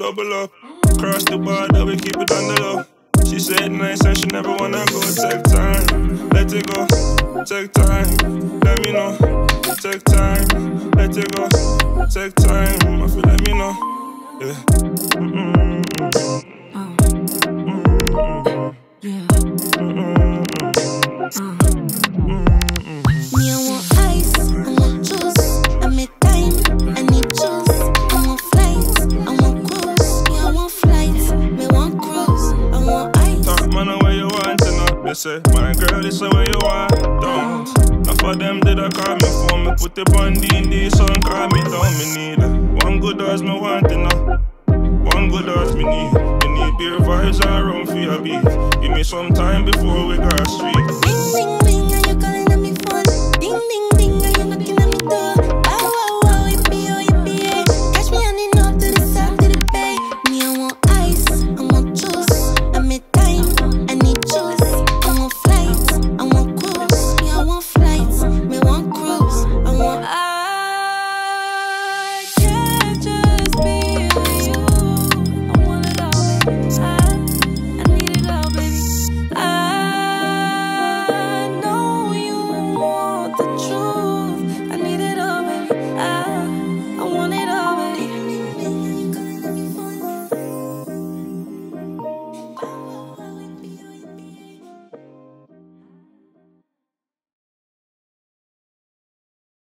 double up. Cross the border, we keep it on the low. She said nice and she never wanna go. Take time, let it go. Take time, let me know. Take time, let it go. Take time, I feel let me know. Yeah. Mm -mm -mm. They say, my girl, is where you are. Don't. Enough for them did I call me for me. Put the on D&D, son, call me down. Me need it. One good as me want, know. One good as me need. Me need beer vibes around for your beat. Give me some time before we go street.